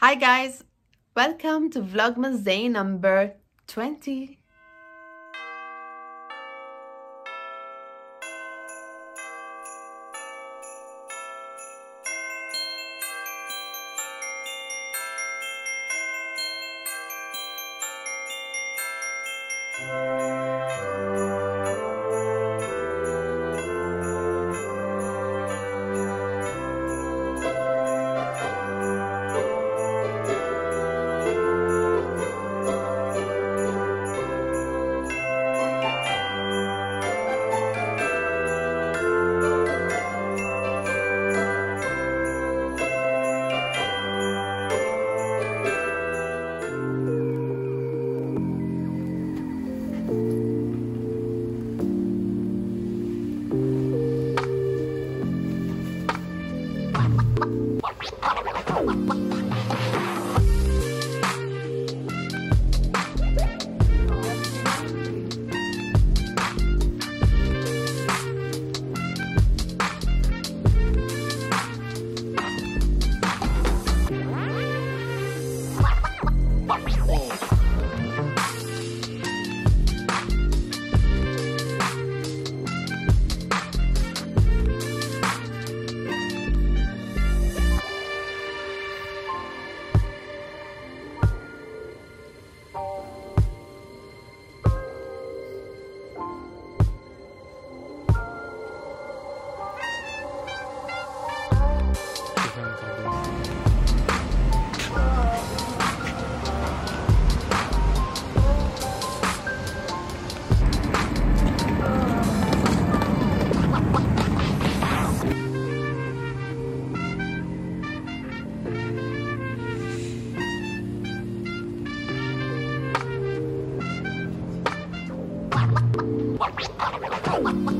Hi guys, welcome to Vlogmas day number 20. Ha ha ha ha ha!